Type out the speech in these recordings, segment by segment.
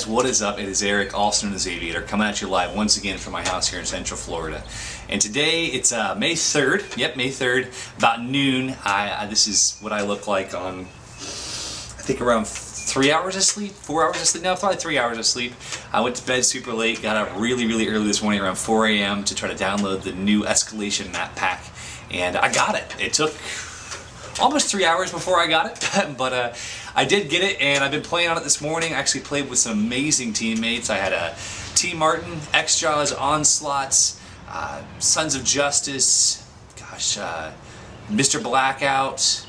guys, what is up? It is Eric, also known as Aviator, coming at you live once again from my house here in Central Florida. And today it's uh, May 3rd, yep, May 3rd, about noon. I, I, this is what I look like on, I think around three hours of sleep, four hours of sleep, no, probably three hours of sleep. I went to bed super late, got up really, really early this morning around 4 a.m. to try to download the new Escalation map pack, and I got it. It took almost three hours before I got it, but uh, I did get it and I've been playing on it this morning. I actually played with some amazing teammates. I had a T Martin, XJawz, Onslaughts, uh, Sons of Justice, gosh, uh, Mr. Blackout,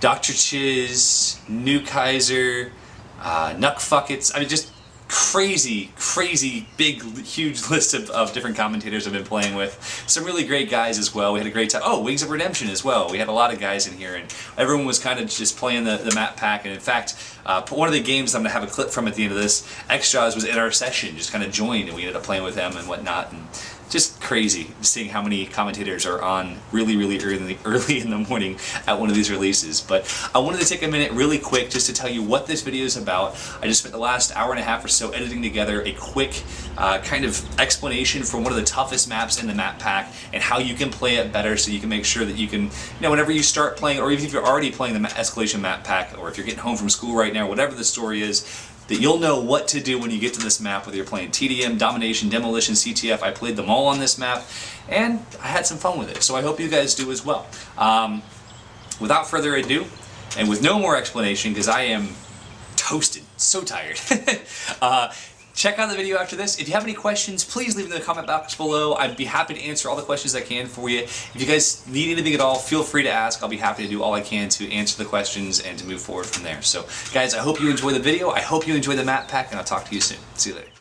Dr. Chiz, New Kaiser, uh, Nuck Fuckets. I mean, just crazy, crazy, big, huge list of, of different commentators I've been playing with. Some really great guys as well. We had a great time. Oh, Wings of Redemption as well. We had a lot of guys in here, and everyone was kind of just playing the, the map pack. And in fact, uh, one of the games I'm going to have a clip from at the end of this, XJawz was in our session, just kind of joined, and we ended up playing with them and whatnot. And just crazy seeing how many commentators are on really, really early, early in the morning at one of these releases. But I wanted to take a minute really quick just to tell you what this video is about. I just spent the last hour and a half or so editing together a quick uh, kind of explanation for one of the toughest maps in the map pack and how you can play it better so you can make sure that you can, you know, whenever you start playing, or even if you're already playing the Escalation map pack, or if you're getting home from school right now, whatever the story is, that you'll know what to do when you get to this map, whether you're playing TDM, Domination, Demolition, CTF. I played them all on this map, and I had some fun with it. So I hope you guys do as well. Um, without further ado, and with no more explanation, because I am toasted, so tired. uh, Check out the video after this. If you have any questions, please leave them in the comment box below. I'd be happy to answer all the questions I can for you. If you guys need anything at all, feel free to ask. I'll be happy to do all I can to answer the questions and to move forward from there. So guys, I hope you enjoy the video. I hope you enjoy the map pack, and I'll talk to you soon. See you later.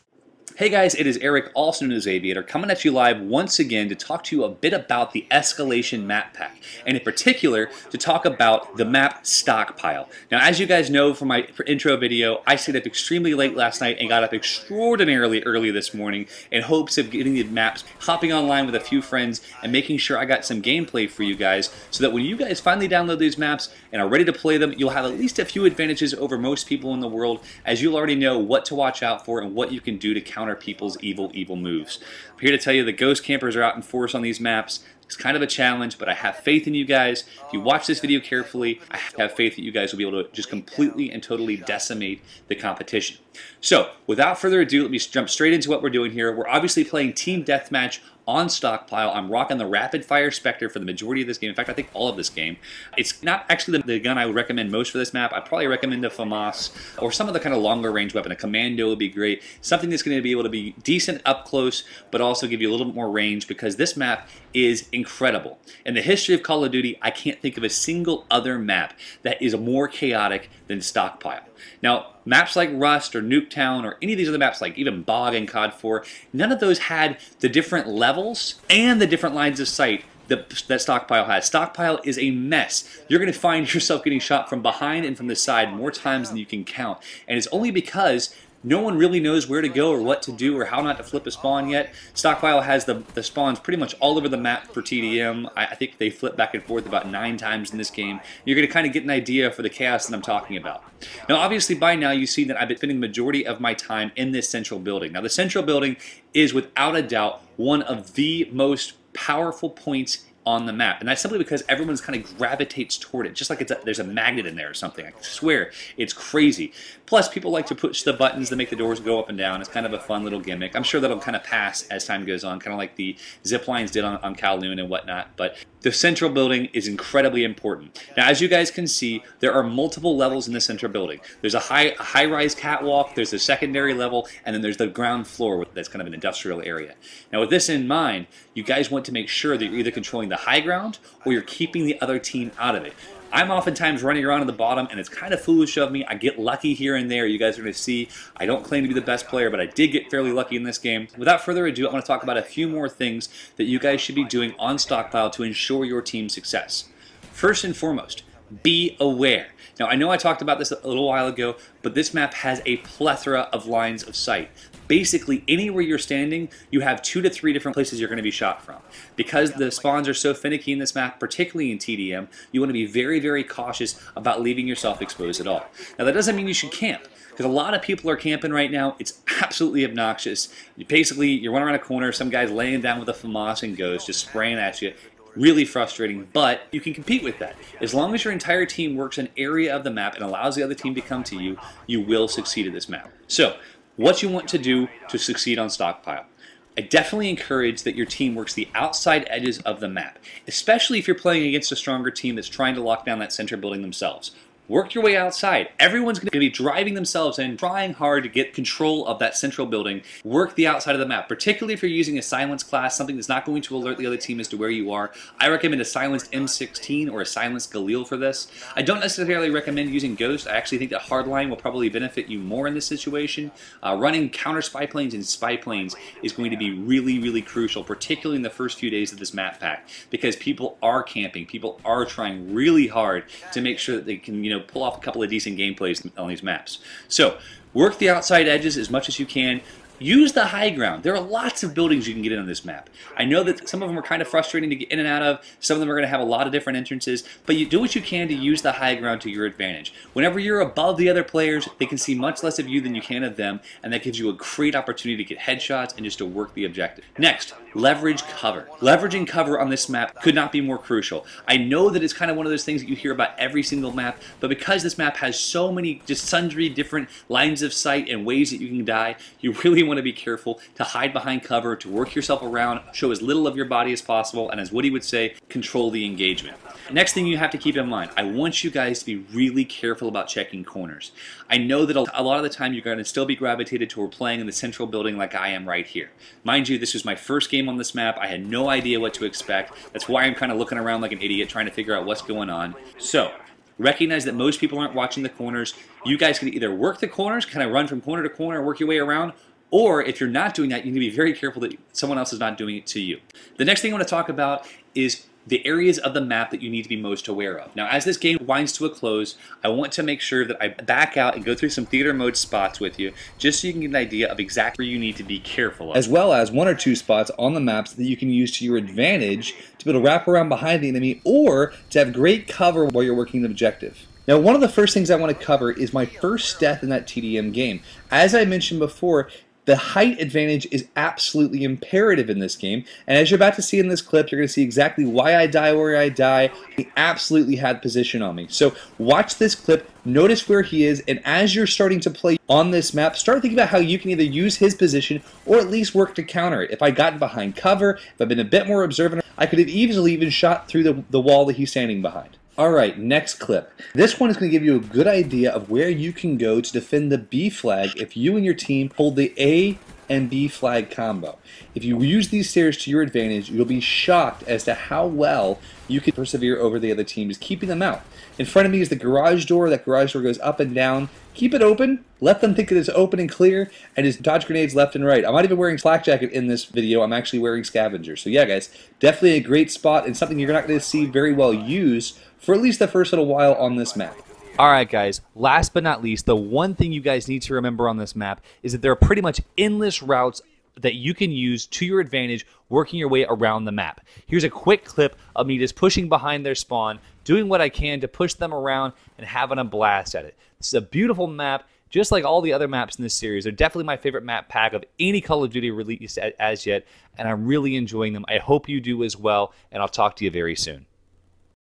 Hey guys, it is Eric, also known as Aviator, coming at you live once again to talk to you a bit about the Escalation map pack, and in particular, to talk about the map stockpile. Now, as you guys know from my intro video, I stayed up extremely late last night and got up extraordinarily early this morning in hopes of getting the maps, hopping online with a few friends, and making sure I got some gameplay for you guys, so that when you guys finally download these maps and are ready to play them, you'll have at least a few advantages over most people in the world, as you'll already know what to watch out for and what you can do to counter counter people's evil, evil moves. I'm here to tell you the ghost campers are out in force on these maps. It's kind of a challenge, but I have faith in you guys. If you watch this video carefully, I have faith that you guys will be able to just completely and totally decimate the competition. So, without further ado, let me jump straight into what we're doing here. We're obviously playing Team Deathmatch on stockpile. I'm rocking the Rapid Fire Spectre for the majority of this game. In fact, I think all of this game. It's not actually the, the gun I would recommend most for this map. I'd probably recommend the FAMAS or some of the kind of longer range weapon. A Commando would be great. Something that's going to be able to be decent up close, but also give you a little bit more range because this map is incredible. In the history of Call of Duty, I can't think of a single other map that is more chaotic than Stockpile. Now, maps like Rust or Nuketown or any of these other maps like even Bog and COD 4, none of those had the different levels and the different lines of sight that, that Stockpile has. Stockpile is a mess. You're going to find yourself getting shot from behind and from the side more times than you can count. And it's only because no one really knows where to go or what to do or how not to flip a spawn yet. Stockpile has the, the spawns pretty much all over the map for TDM. I, I think they flip back and forth about nine times in this game. You're going to kind of get an idea for the chaos that I'm talking about. Now, obviously, by now you see that I've been spending the majority of my time in this central building. Now, the central building is without a doubt one of the most powerful points on the map. And that's simply because everyone's kind of gravitates toward it, just like it's a, there's a magnet in there or something. I swear, it's crazy. Plus, people like to push the buttons that make the doors go up and down. It's kind of a fun little gimmick. I'm sure that'll kind of pass as time goes on, kind of like the zip lines did on, on Kowloon and whatnot. But the central building is incredibly important. Now, as you guys can see, there are multiple levels in the central building. There's a high a high-rise catwalk, there's a secondary level, and then there's the ground floor that's kind of an industrial area. Now, with this in mind, you guys want to make sure that you're either controlling the high ground or you're keeping the other team out of it. I'm oftentimes running around at the bottom, and it's kind of foolish of me. I get lucky here and there. You guys are going to see I don't claim to be the best player, but I did get fairly lucky in this game. Without further ado, I want to talk about a few more things that you guys should be doing on Stockpile to ensure your team's success. First and foremost, be aware. Now, I know I talked about this a little while ago, but this map has a plethora of lines of sight. Basically anywhere you're standing, you have two to three different places you're going to be shot from. Because the spawns are so finicky in this map, particularly in TDM, you want to be very, very cautious about leaving yourself exposed at all. Now that doesn't mean you should camp because a lot of people are camping right now. It's absolutely obnoxious. You basically, you're running around a corner, some guy's laying down with a FAMAS and goes just spraying at you. Really frustrating, but you can compete with that. As long as your entire team works an area of the map and allows the other team to come to you, you will succeed at this map. So, what you want to do to succeed on Stockpile. I definitely encourage that your team works the outside edges of the map, especially if you're playing against a stronger team that's trying to lock down that center building themselves. Work your way outside. Everyone's going to be driving themselves and trying hard to get control of that central building. Work the outside of the map, particularly if you're using a silence class, something that's not going to alert the other team as to where you are. I recommend a silenced M16 or a silenced Galil for this. I don't necessarily recommend using Ghost. I actually think that Hardline will probably benefit you more in this situation. Uh, running counter spy planes and spy planes is going to be really, really crucial, particularly in the first few days of this map pack, because people are camping. People are trying really hard to make sure that they can, you know, pull off a couple of decent gameplays on these maps. So work the outside edges as much as you can. Use the high ground. There are lots of buildings you can get in on this map. I know that some of them are kind of frustrating to get in and out of. Some of them are going to have a lot of different entrances, but you do what you can to use the high ground to your advantage. Whenever you're above the other players, they can see much less of you than you can of them, and that gives you a great opportunity to get headshots and just to work the objective. Next, leverage cover. Leveraging cover on this map could not be more crucial. I know that it's kind of one of those things that you hear about every single map, but because this map has so many, just sundry different lines of sight and ways that you can die, you really want to be careful to hide behind cover, to work yourself around, show as little of your body as possible, and as Woody would say, control the engagement. Next thing you have to keep in mind, I want you guys to be really careful about checking corners. I know that a lot of the time you're going to still be gravitated toward playing in the central building like I am right here. Mind you, this was my first game on this map. I had no idea what to expect. That's why I'm kind of looking around like an idiot trying to figure out what's going on. So, recognize that most people aren't watching the corners. You guys can either work the corners, kind of run from corner to corner, work your way around, or if you're not doing that, you need to be very careful that someone else is not doing it to you. The next thing I want to talk about is the areas of the map that you need to be most aware of. Now, as this game winds to a close, I want to make sure that I back out and go through some theater mode spots with you, just so you can get an idea of exactly where you need to be careful of. As well as one or two spots on the maps that you can use to your advantage to be able to wrap around behind the enemy or to have great cover while you're working the objective. Now, one of the first things I want to cover is my first death in that TDM game. As I mentioned before, the height advantage is absolutely imperative in this game, and as you're about to see in this clip, you're going to see exactly why I die where I die. He absolutely had position on me. So watch this clip, notice where he is, and as you're starting to play on this map, start thinking about how you can either use his position or at least work to counter it. If I'd gotten behind cover, if I've been a bit more observant, I could have easily even shot through the, the wall that he's standing behind. All right, next clip. This one is going to give you a good idea of where you can go to defend the B flag if you and your team hold the A and B flag combo. If you use these stairs to your advantage, you'll be shocked as to how well you can persevere over the other team, just keeping them out. In front of me is the garage door. That garage door goes up and down. Keep it open. Let them think it is open and clear, and just dodge grenades left and right. I'm not even wearing flak jacket in this video. I'm actually wearing scavenger. So yeah, guys, definitely a great spot and something you're not going to see very well used for at least the first little while on this map. All right, guys, last but not least, the one thing you guys need to remember on this map is that there are pretty much endless routes that you can use to your advantage working your way around the map. Here's a quick clip of me just pushing behind their spawn, doing what I can to push them around and having a blast at it. This is a beautiful map, just like all the other maps in this series. They're definitely my favorite map pack of any Call of Duty released as yet, and I'm really enjoying them. I hope you do as well, and I'll talk to you very soon.